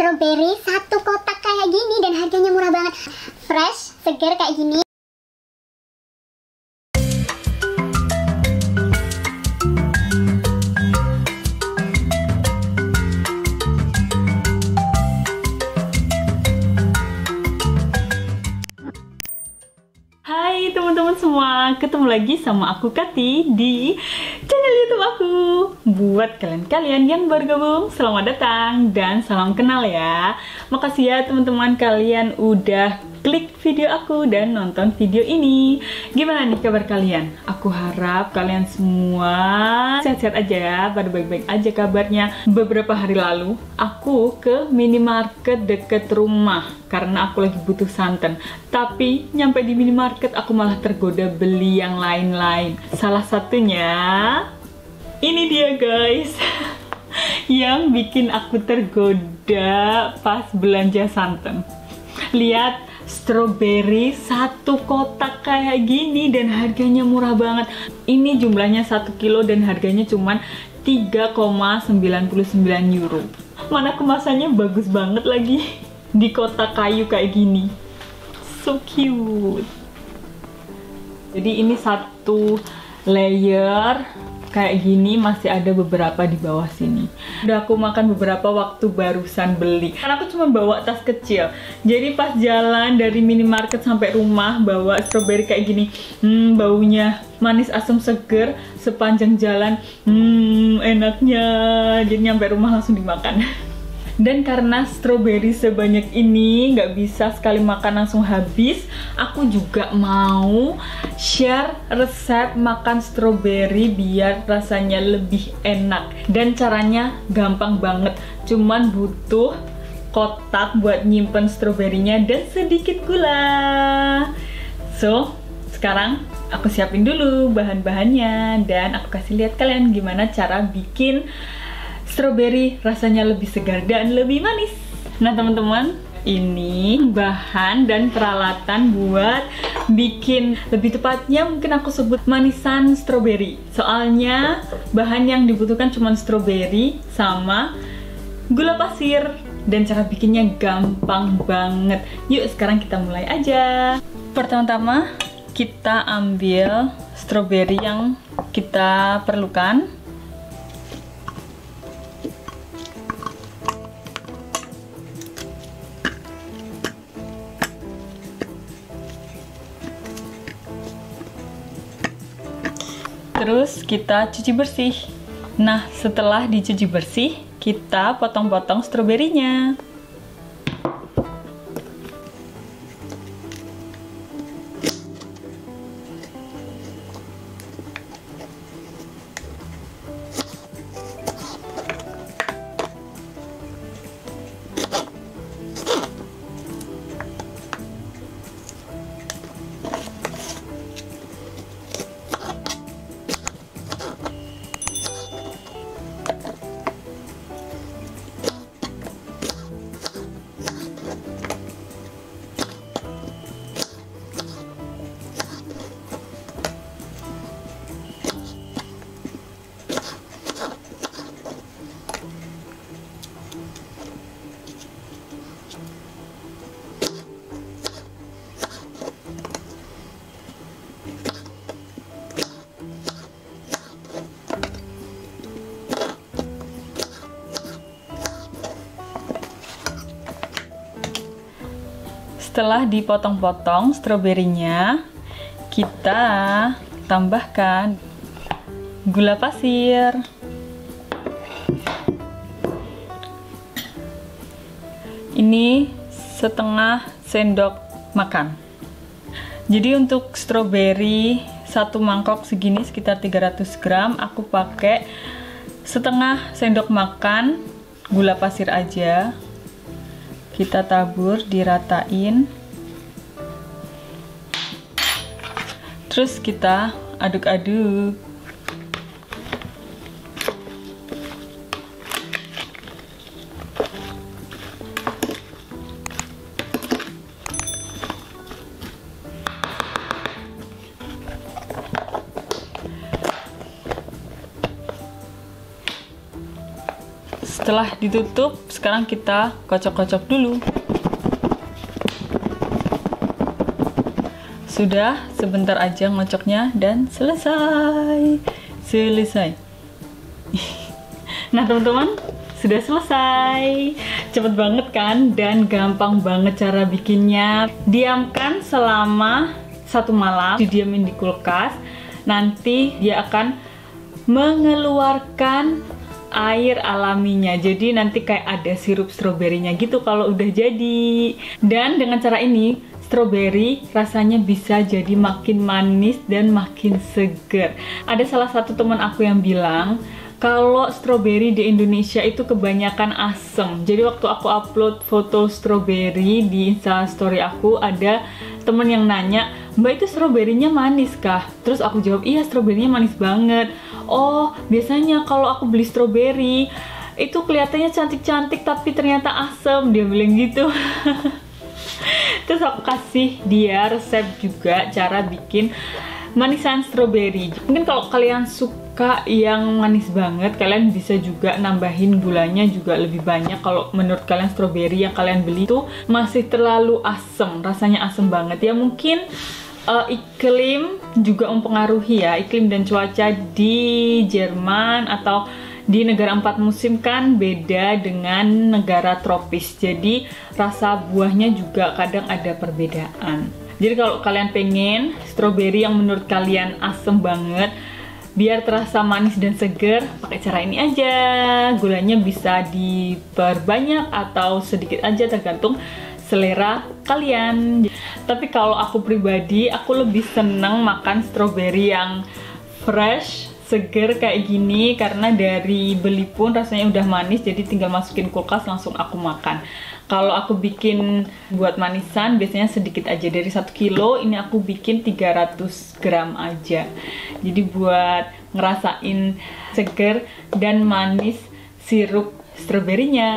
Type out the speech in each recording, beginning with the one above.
strawberry satu kotak kayak gini dan harganya murah banget. Fresh, segar kayak gini. Teman-teman semua, ketemu lagi sama aku Kati di channel YouTube aku. Buat kalian-kalian yang baru gabung, selamat datang dan salam kenal ya. Makasih ya teman-teman kalian udah klik video aku dan nonton video ini. Gimana nih kabar kalian? Aku harap kalian semua sehat-sehat aja ya, pada baik-baik aja kabarnya. Beberapa hari lalu, aku ke minimarket deket rumah karena aku lagi butuh santan. Tapi nyampe di minimarket aku malah tergoda beli yang lain-lain. Salah satunya ini dia guys. yang bikin aku tergoda pas belanja santan. Lihat strawberry satu kotak kayak gini dan harganya murah banget. Ini jumlahnya 1 kilo dan harganya cuman 3,99 euro. Mana kemasannya bagus banget lagi di kotak kayu kayak gini. So cute. Jadi ini satu layer kayak gini masih ada beberapa di bawah sini. Udah aku makan beberapa waktu barusan beli. Karena aku cuma bawa tas kecil. Jadi pas jalan dari minimarket sampai rumah bawa strawberry kayak gini hmm baunya manis asam seger sepanjang jalan hmm enaknya. Jadi nyampe rumah langsung dimakan dan karena strawberry sebanyak ini nggak bisa sekali makan langsung habis aku juga mau share resep makan strawberry biar rasanya lebih enak. Dan caranya gampang banget cuman butuh kotak buat nyimpen stroberinya dan sedikit gula. So sekarang aku siapin dulu bahan-bahannya dan aku kasih lihat kalian gimana cara bikin strawberry rasanya lebih segar dan lebih manis. Nah teman-teman, ini bahan dan peralatan buat bikin lebih tepatnya mungkin aku sebut manisan strawberry. Soalnya bahan yang dibutuhkan cuma strawberry sama gula pasir dan cara bikinnya gampang banget. Yuk sekarang kita mulai aja. Pertama-tama kita ambil strawberry yang kita perlukan Terus kita cuci bersih. Nah, setelah dicuci bersih, kita potong-potong stroberinya. Setelah dipotong-potong stroberinya, kita tambahkan gula pasir. Ini setengah sendok makan. Jadi untuk stroberi satu mangkok segini sekitar 300 gram, aku pakai setengah sendok makan gula pasir aja kita tabur diratain. Terus kita aduk-aduk. Setelah ditutup sekarang kita kocok-kocok dulu. Sudah, sebentar aja ngocoknya dan selesai. Selesai. nah, teman-teman, sudah selesai. Cepet banget kan dan gampang banget cara bikinnya. Diamkan selama satu malam, didiamin di kulkas. Nanti dia akan mengeluarkan air alaminya jadi nanti kayak ada sirup stroberinya gitu kalau udah jadi dan dengan cara ini stroberi rasanya bisa jadi makin manis dan makin seger. Ada salah satu teman aku yang bilang kalau stroberi di Indonesia itu kebanyakan asem. Jadi waktu aku upload foto stroberi di Story aku ada temen yang nanya, "Mbak itu stroberinya manis kah?" Terus aku jawab, "Iya, stroberinya manis banget." "Oh, biasanya kalau aku beli stroberi itu kelihatannya cantik-cantik tapi ternyata asem." Dia bilang gitu. terus aku kasih dia resep juga cara bikin manisan strawberry mungkin kalau kalian suka yang manis banget kalian bisa juga nambahin gulanya juga lebih banyak kalau menurut kalian strawberry yang kalian beli itu masih terlalu asem rasanya asem banget ya mungkin uh, iklim juga mempengaruhi ya iklim dan cuaca di Jerman atau di negara empat musim kan beda dengan negara tropis. Jadi rasa buahnya juga kadang ada perbedaan. Jadi kalau kalian pengen strawberry yang menurut kalian asem banget biar terasa manis dan seger pakai cara ini aja. Gulanya bisa diperbanyak atau sedikit aja tergantung selera kalian. Tapi kalau aku pribadi aku lebih seneng makan strawberry yang fresh seger kayak gini. Karena dari beli pun rasanya udah manis jadi tinggal masukin kulkas langsung aku makan. Kalau aku bikin buat manisan biasanya sedikit aja. Dari 1 kilo ini aku bikin 300 gram aja. Jadi buat ngerasain seger dan manis sirup stroberinya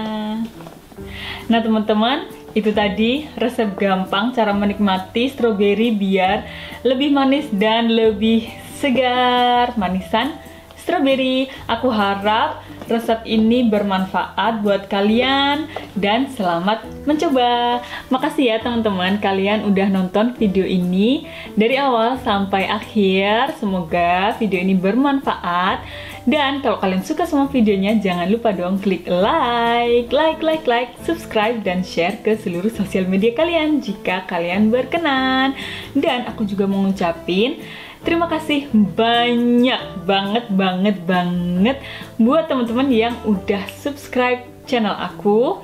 nah teman-teman itu tadi resep gampang cara menikmati stroberi biar lebih manis dan lebih segar, manisan strawberry. Aku harap resep ini bermanfaat buat kalian dan selamat mencoba. Makasih ya teman-teman kalian udah nonton video ini dari awal sampai akhir. Semoga video ini bermanfaat. Dan kalau kalian suka sama videonya, jangan lupa dong klik like, like, like, like, subscribe, dan share ke seluruh sosial media kalian jika kalian berkenan. Dan aku juga mau ngucapin Terima kasih banyak banget banget banget buat teman-teman yang udah subscribe channel aku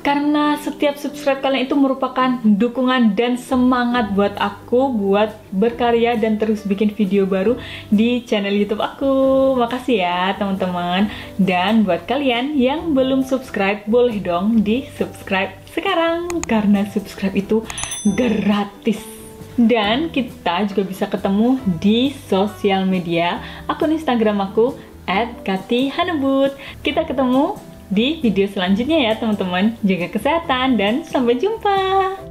karena setiap subscribe kalian itu merupakan dukungan dan semangat buat aku buat berkarya dan terus bikin video baru di channel YouTube aku. Makasih ya teman-teman. Dan buat kalian yang belum subscribe, boleh dong di subscribe sekarang karena subscribe itu gratis. Dan kita juga bisa ketemu di sosial media akun Instagram aku @katihanebut. Kita ketemu di video selanjutnya ya teman-teman. Jaga kesehatan dan sampai jumpa.